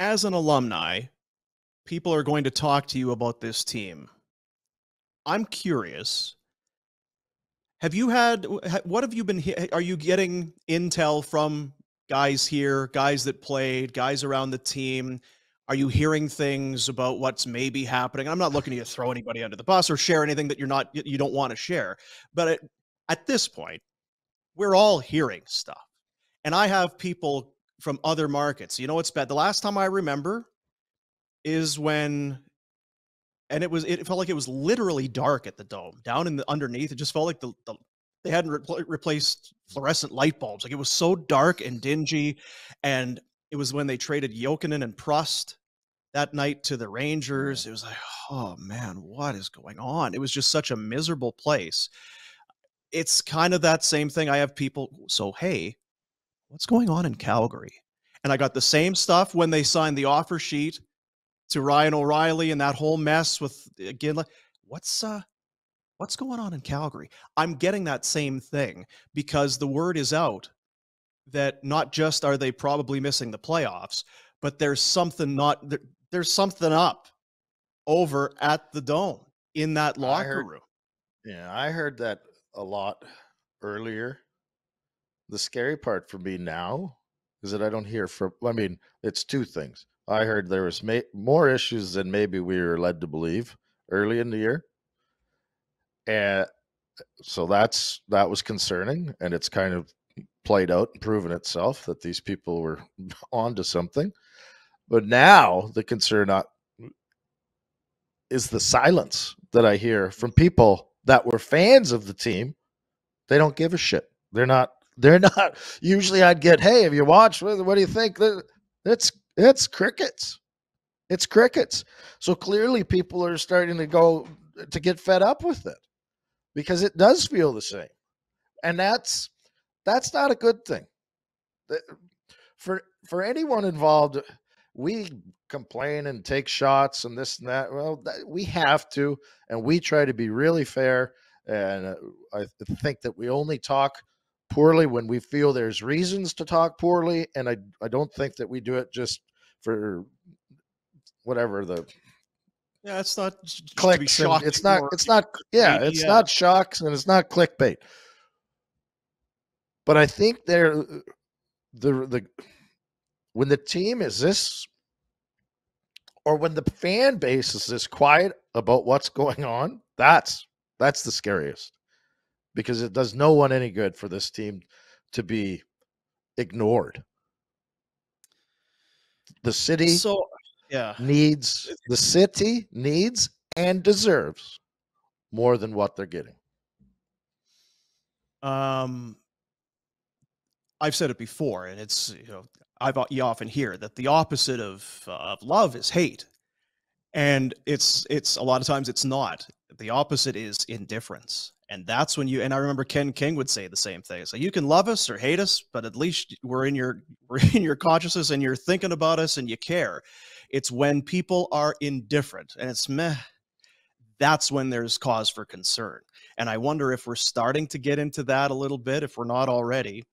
as an alumni, people are going to talk to you about this team. I'm curious. Have you had what have you been are you getting intel from guys here, guys that played, guys around the team? Are you hearing things about what's maybe happening? I'm not looking to throw anybody under the bus or share anything that you're not you don't want to share. But at, at this point, we're all hearing stuff. And I have people from other markets. You know what's bad? The last time I remember is when and it was it felt like it was literally dark at the dome. Down in the underneath it just felt like the, the they hadn't re- replaced fluorescent light bulbs. Like it was so dark and dingy and it was when they traded Jokinen and Prust that night to the Rangers. It was like oh man what is going on? It was just such a miserable place. It's kind of that same thing. I have people so hey what's going on in Calgary? And I got the same stuff when they signed the offer sheet to Ryan O'Reilly and that whole mess with again like what's uh what's going on in Calgary? I'm getting that same thing because the word is out that not just are they probably missing the playoffs, but there's something not there, there's something up over at the dome in that locker heard, room. Yeah, I heard that a lot earlier the scary part for me now is that I don't hear from. I mean, it's two things. I heard there was more issues than maybe we were led to believe early in the year, and so that's that was concerning, and it's kind of played out and proven itself that these people were onto something. But now the concern not, is the silence that I hear from people that were fans of the team. They don't give a shit. They're not they're not. Usually, I'd get, "Hey, have you watched? What, what do you think?" It's it's crickets. It's crickets. So clearly, people are starting to go to get fed up with it because it does feel the same, and that's that's not a good thing. For for anyone involved, we complain and take shots and this and that. Well, we have to, and we try to be really fair. And uh, I think that we only talk poorly when we feel there's reasons to talk poorly and i i don't think that we do it just for whatever the yeah it's not clicks and it's not it's not yeah it's not shocks and it's not clickbait. But i think there uh, the the when the team is this or when the fan base is this quiet about what's going on that's that's the scariest because it does no one any good for this team to be ignored. The city so yeah needs the city needs and deserves more than what they're getting. Um I've said it before and it's you know I've you often hear that the opposite of uh, of love is hate. And it's it's a lot of times it's not. The opposite is indifference and that's when you and i remember ken king would say the same thing. So you can love us or hate us but at least we're in your we're in your consciousness and you're thinking about us and you care. It's when people are indifferent and it's meh that's when there's cause for concern. And i wonder if we're starting to get into that a little bit if we're not already